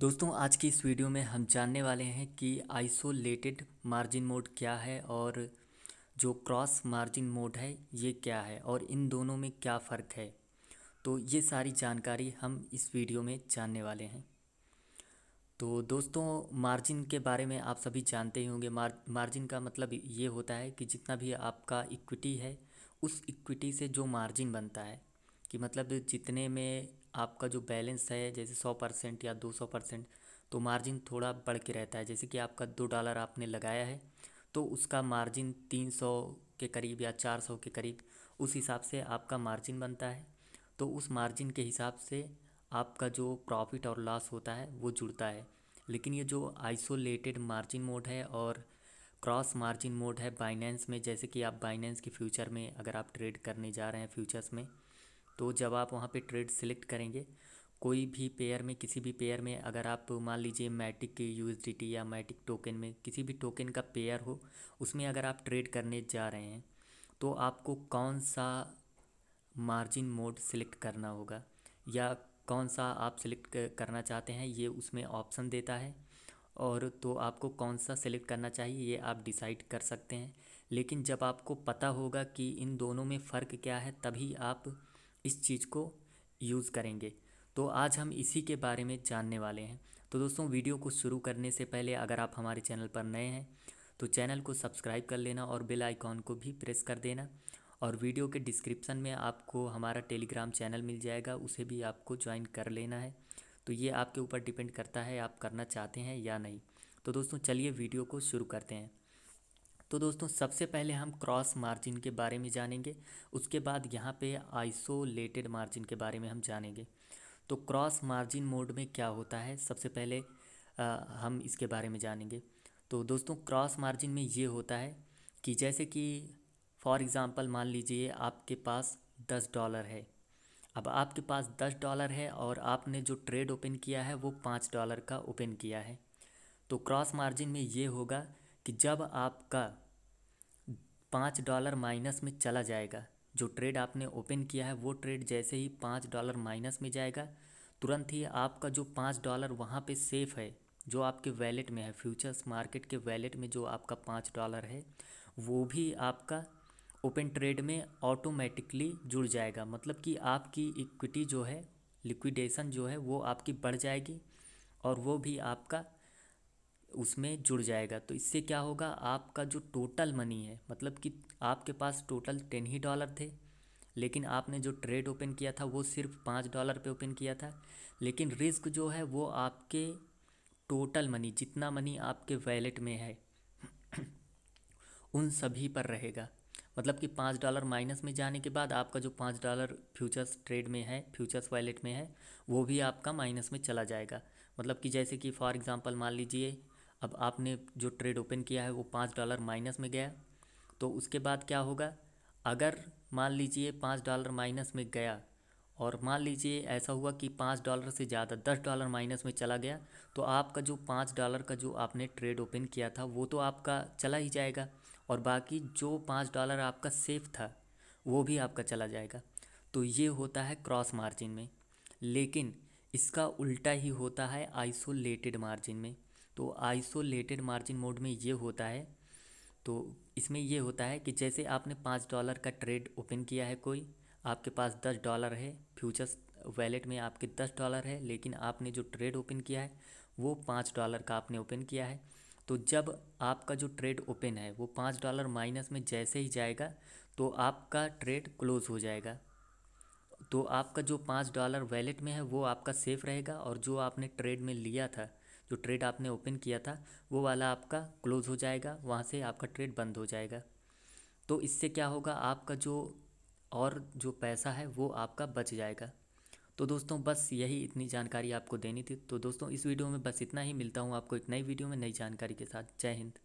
दोस्तों, आज की इस वीडियो में हम जानने वाले हैं कि आइसोलेटेड मार्जिन मोड क्या है और जो क्रॉस मार्जिन मोड है, ये क्या है और इन दोनों में क्या फ़र्क है। तो ये सारी जानकारी हम इस वीडियो में जानने वाले हैं। तो दोस्तों, मार्जिन के बारे में आप सभी जानते ही होंगे। मार, मार्जिन का मतलब ये होता है कि जितना भी आपका इक्विटी है, उस इक्विटी से जो मार्जिन बनता है, कि मतलब जितने में आपका जो बैलेंस है, जैसे सौ परसेंट या दो सौ परसेंट तो मार्जिन थोड़ा बढ़ के रहता है। जैसे कि आपका दो डॉलर आपने लगाया है तो उसका मार्जिन तीन सौ के करीब या चार सौ के करीब, उस हिसाब से आपका मार्जिन बनता है। तो उस मार्जिन के हिसाब से आपका जो प्रॉफिट और लॉस होता है, वो जुड़ता है। लेकिन ये जो आइसोलेटेड मार्जिन मोड है और क्रॉस मार्जिन मोड है बाइनेंस में, जैसे कि आप बाइनेंस के फ्यूचर में अगर आप ट्रेड करने जा रहे हैं फ्यूचर्स में तो जब आप वहाँ पे ट्रेड सिलेक्ट करेंगे, कोई भी पेयर में, किसी भी पेयर में अगर आप मान लीजिए मैटिक यू या मैटिक टोकन में किसी भी टोकन का पेयर हो, उसमें अगर आप ट्रेड करने जा रहे हैं तो आपको कौन सा मार्जिन मोड सिलेक्ट करना होगा? या कौन सा आप सिलेक्ट करना चाहते हैं, ये उसमें ऑप्शन देता है। और तो आपको कौन सा सिलेक्ट करना चाहिए, ये आप डिसाइड कर सकते हैं। लेकिन जब आपको पता होगा कि इन दोनों में फ़र्क क्या है, तभी आप इस चीज़ को यूज़ करेंगे। तो आज हम इसी के बारे में जानने वाले हैं। तो दोस्तों, वीडियो को शुरू करने से पहले अगर आप हमारे चैनल पर नए हैं तो चैनल को सब्सक्राइब कर लेना और बेल आइकॉन को भी प्रेस कर देना। और वीडियो के डिस्क्रिप्शन में आपको हमारा टेलीग्राम चैनल मिल जाएगा, उसे भी आपको ज्वाइन कर लेना है। तो ये आपके ऊपर डिपेंड करता है, आप करना चाहते हैं या नहीं। तो दोस्तों, चलिए वीडियो को शुरू करते हैं। तो दोस्तों सबसे पहले हम क्रॉस मार्जिन के बारे में जानेंगे। उसके बाद यहाँ पे आइसोलेटेड मार्जिन के बारे में हम जानेंगे। तो क्रॉस मार्जिन मोड में क्या होता है सबसे पहले आ, हम इसके बारे में जानेंगे। तो दोस्तों क्रॉस मार्जिन में ये होता है कि जैसे कि फॉर एग्ज़ाम्पल मान लीजिए आपके पास दस डॉलर है। अब आपके पास दस डॉलर है और आपने जो ट्रेड ओपन किया है वो पाँच डॉलर का ओपन किया है। तो क्रॉस मार्जिन में ये होगा कि जब आपका पाँच डॉलर माइनस में चला जाएगा, जो ट्रेड आपने ओपन किया है, वो ट्रेड जैसे ही पाँच डॉलर माइनस में जाएगा, तुरंत ही आपका जो पाँच डॉलर वहाँ पे सेफ़ है, जो आपके वैलेट में है, फ्यूचर्स मार्केट के वैलेट में जो आपका पाँच डॉलर है, वो भी आपका ओपन ट्रेड में ऑटोमेटिकली जुड़ जाएगा। मतलब कि आपकी इक्विटी जो है, लिक्विडेशन जो है, वो आपकी बढ़ जाएगी और वो भी आपका उसमें जुड़ जाएगा। तो इससे क्या होगा? आपका जो टोटल मनी है मतलब कि आपके पास टोटल टेन ही डॉलर थे, लेकिन आपने जो ट्रेड ओपन किया था, वो सिर्फ़ पाँच डॉलर पे ओपन किया था। लेकिन रिस्क जो है, वो आपके टोटल मनी जितना मनी आपके वैलेट में है, उन सभी पर रहेगा। मतलब कि पाँच डॉलर माइनस में जाने के बाद आपका जो पाँच डॉलर फ्यूचर्स ट्रेड में है फ्यूचर्स वैलेट में है, वो भी आपका माइनस में चला जाएगा। मतलब कि जैसे कि फॉर एग्ज़ाम्पल मान लीजिए अब आपने जो ट्रेड ओपन किया है वो पाँच डॉलर माइनस में गया तो उसके बाद क्या होगा? अगर मान लीजिए पाँच डॉलर माइनस में गया, और मान लीजिए ऐसा हुआ कि पाँच डॉलर से ज़्यादा दस डॉलर माइनस में चला गया तो आपका जो पाँच डॉलर का जो आपने ट्रेड ओपन किया था, वो तो आपका चला ही जाएगा, और बाकी जो पाँच डॉलर आपका सेफ़ था, वो भी आपका चला जाएगा। तो ये होता है क्रॉस मार्जिन में। लेकिन इसका उल्टा ही होता है आइसोलेटेड मार्जिन में। तो आइसोलेटेड मार्जिन मोड में ये होता है। तो इसमें ये होता है कि जैसे आपने पाँच डॉलर का ट्रेड ओपन किया है कोई, आपके पास दस डॉलर है फ्यूचर्स वैलेट में आपके दस डॉलर है, लेकिन आपने जो ट्रेड ओपन किया है, वो पाँच डॉलर का आपने ओपन किया है। तो जब आपका जो ट्रेड ओपन है, वो पाँच डॉलर माइनस में जैसे ही जाएगा तो आपका ट्रेड क्लोज़ हो जाएगा। तो आपका जो पाँच डॉलर वैलेट में है, वो आपका सेफ़ रहेगा और जो आपने ट्रेड में लिया था जो ट्रेड आपने ओपन किया था, वो वाला आपका क्लोज़ हो जाएगा, वहाँ से आपका ट्रेड बंद हो जाएगा। तो इससे क्या होगा, आपका जो और जो पैसा है, वो आपका बच जाएगा। तो दोस्तों, बस यही इतनी जानकारी आपको देनी थी। तो दोस्तों, इस वीडियो में बस इतना ही। मिलता हूँ आपको एक नई वीडियो में नई जानकारी के साथ। जय हिंद।